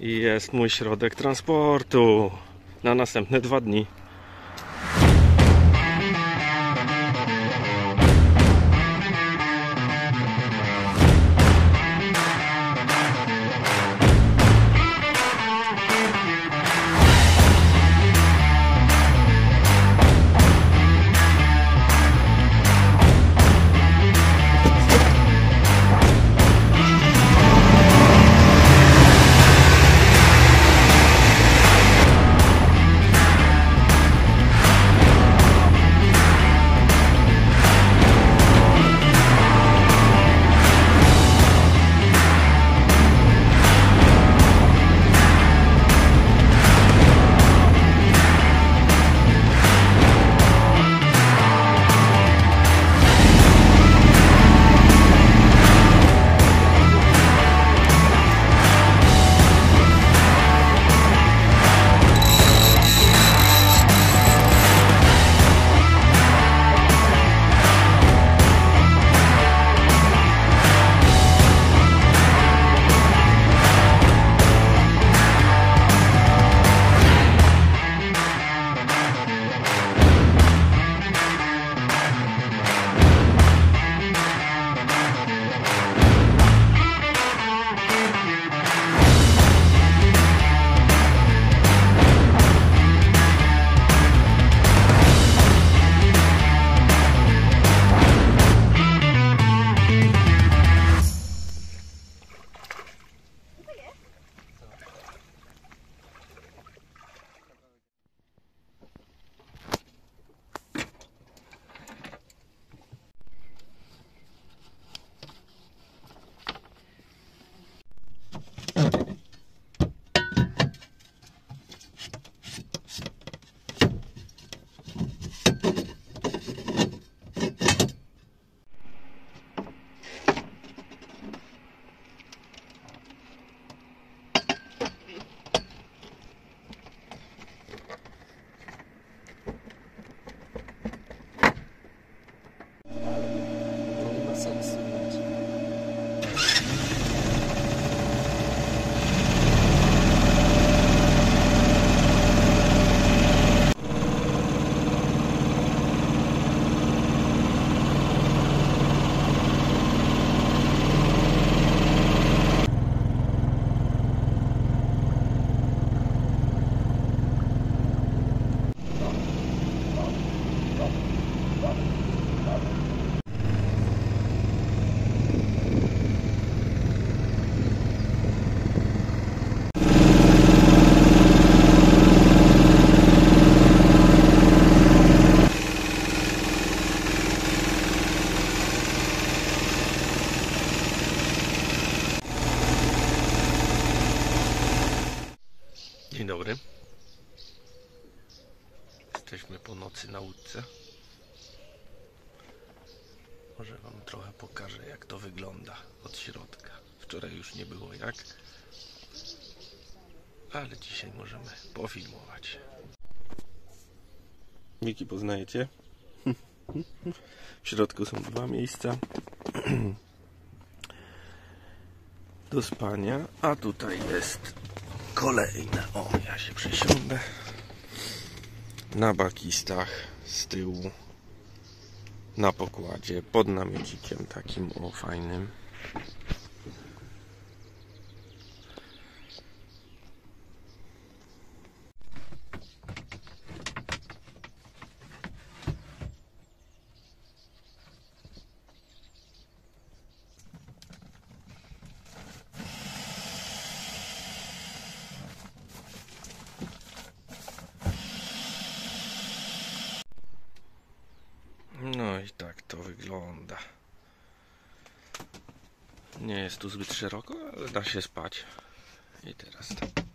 I jest mój środek transportu na następne dwa dni. Wiki poznajecie? W środku są dwa miejsca do spania, a tutaj jest kolejne. O, ja się przesiądę. Na bakistach z tyłu. Na pokładzie, pod namiocikiem takim o fajnym. No i tak to wygląda. Nie jest tu zbyt szeroko, ale da się spać. I teraz tak.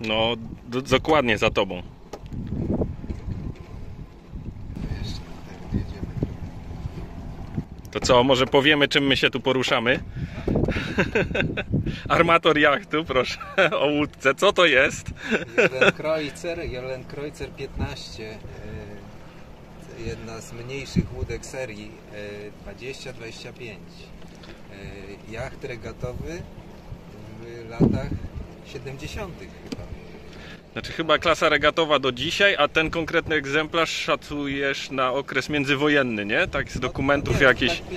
No, dokładnie za tobą. To co, może powiemy, czym my się tu poruszamy? Armator jachtu, proszę, o łódce. Co to jest? Jolenkreuzer, Jolenkreuzer 15. e, Jedna z mniejszych łódek serii e, 20-25. E, Jacht regatowy w latach 70. chyba. Znaczy chyba klasa regatowa do dzisiaj, a ten konkretny egzemplarz szacujesz na okres międzywojenny, nie? Tak z dokumentów Nie, jakichś. Tak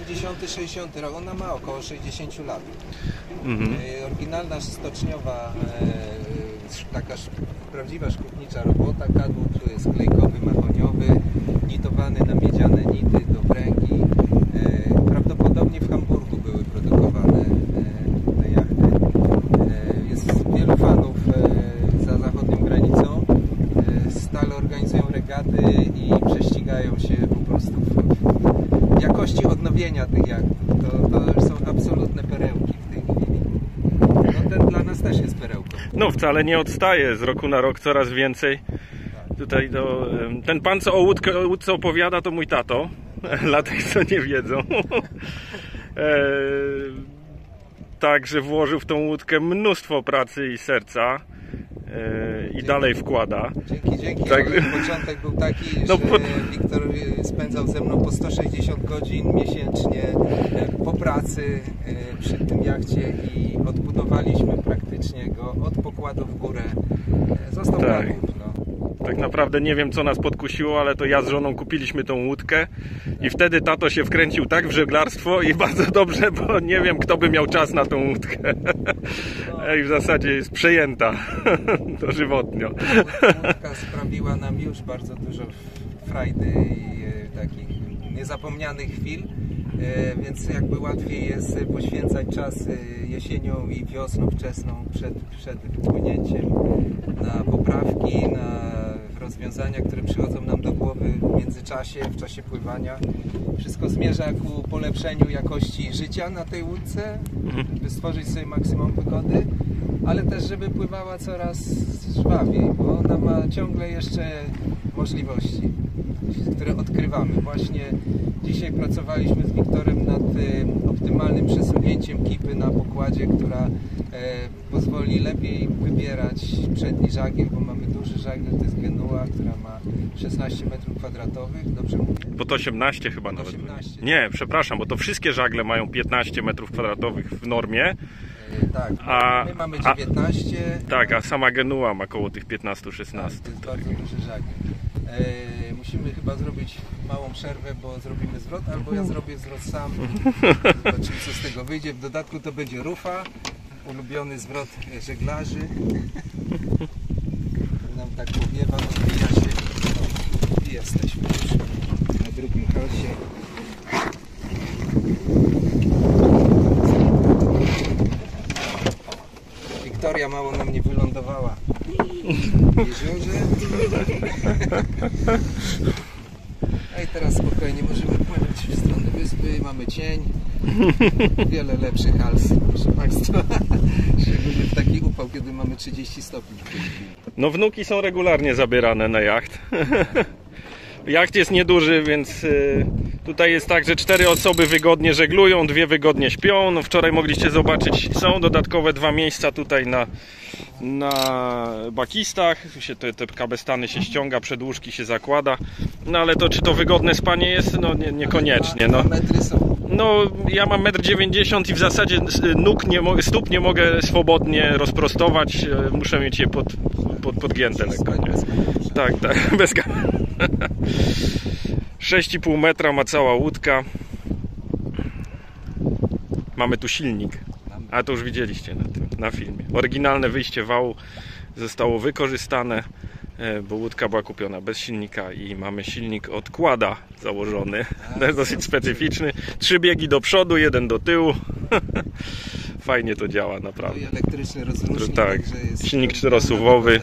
50-60 rok, ona ma około 60 lat. Mhm. E, Oryginalna stoczniowa, e, taka sz- prawdziwa szkutnicza robota, kadłub klejkowy, mahoniowy, nitowany na miedziane nity do pręgi. E, Prawdopodobnie w Hamburgu były produkowane e, te jachty. E, Jest wielu fanów e, za zachodnią granicą. E, Stale organizują regaty i prześcigają się po prostu w, jakości odnowienia tych jachtów. To, to są absolutne perełki w tej chwili. No ten dla nas też jest perełką. No wcale nie odstaje, z roku na rok coraz więcej. Tutaj em, ten pan co o, łódkę, o łódce opowiada to mój tato, dla tych co nie wiedzą. e, także włożył w tą łódkę mnóstwo pracy i serca e, i dalej wkłada. Dzięki, dzięki. Tak. Początek był taki, No że po- Wiktor spędzał ze mną po 160 godzin miesięcznie y, po pracy y, przy tym jachcie i odbudowaliśmy praktycznie go od pokładu w górę. Został Tak. Tak naprawdę nie wiem co nas podkusiło, ale to ja z żoną kupiliśmy tą łódkę i wtedy tato się wkręcił tak w żeglarstwo i bardzo dobrze, bo nie wiem kto by miał czas na tą łódkę. I w zasadzie jest przejęta dożywotnio. Łódka sprawiła nam już bardzo dużo frajdy i e, takich niezapomnianych chwil, e, więc jakby łatwiej jest poświęcać czas e, jesienią i wiosną wczesną przed, przed wypłynięciem na poprawki, na rozwiązania, które przychodzą nam do głowy w międzyczasie, w czasie pływania. Wszystko zmierza ku polepszeniu jakości życia na tej łódce, by stworzyć sobie maksimum wygody, ale też żeby pływała coraz żwawiej, bo ona ma ciągle jeszcze możliwości, które odkrywamy. Właśnie dzisiaj pracowaliśmy z Wiktorem nad optymalnym przesunięciem kipy na pokładzie, która pozwoli lepiej wybierać przedni żagiel, bo mamy duży żagiel, to jest Genua, która ma 16 metrów kwadratowych, dobrze mówię? Bo to 18 chyba nawet. 18. Nie, przepraszam, bo to wszystkie żagle mają 15 metrów kwadratowych w normie. E, Tak, A- my mamy a- 19, Tak, a sama Genua ma około tych Tak, 15-16. to jest bardzo duży żagiel. E, musimy chyba zrobić małą przerwę, bo zrobimy zwrot, albo ja zrobię zwrot sam. Zobaczymy co z tego wyjdzie. W dodatku to będzie rufa, ulubiony zwrot e, żeglarzy. Nam tak powiewa, odbija się. I jesteśmy już na drugim halsie. Wiktoria mało nam nie wylądowała jeziorze. A i teraz spokojnie możemy płynąć w stronę wyspy, mamy cień. Wiele lepszy hals, proszę Państwa. Szczególnie w taki upał, kiedy mamy 30 stopni. No wnuki są regularnie zabierane na jacht. Jacht jest nieduży, więc y, tutaj jest tak, że cztery osoby wygodnie żeglują, dwie wygodnie śpią. No wczoraj mogliście zobaczyć, są dodatkowe dwa miejsca tutaj na, na bakistach. Się te, te kabestany się ściąga, przedłużki się zakłada. No ale to czy to wygodne spanie jest? No nie, niekoniecznie. No. No, ja mam 1,90 m i w zasadzie y, nóg nie stóp nie mogę swobodnie rozprostować. y, Muszę mieć je pod, pod, podgięte lekko. Nie? Tak, tak, bez ga- 6,5 metra ma cała łódka. Mamy tu silnik. A to już widzieliście na, tym, na filmie. Oryginalne wyjście wału zostało wykorzystane, e, bo łódka była kupiona bez silnika i mamy silnik od kłada założony. To jest dosyć specyficzny. Trzy biegi do przodu, jeden do tyłu. Fajnie to działa, No naprawdę. i elektryczny rozrusznik. Tak, silnik czterosuwowy.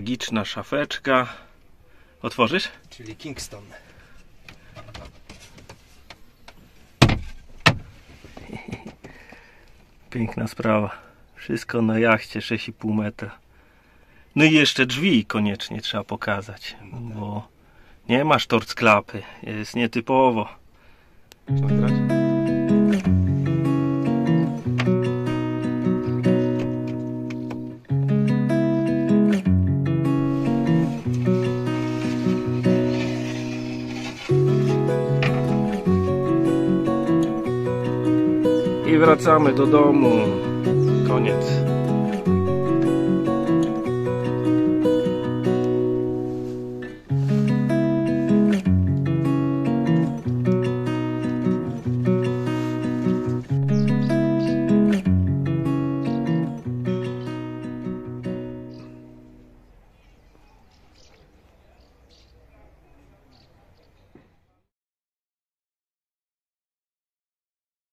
Magiczna szafeczka. Otworzysz? Czyli Kingston. Piękna sprawa. Wszystko na jachcie 6,5 metra. No i jeszcze drzwi koniecznie trzeba pokazać, bo nie masz torc klapy. Jest nietypowo. Trzeba grać? I wracamy do domu. Koniec.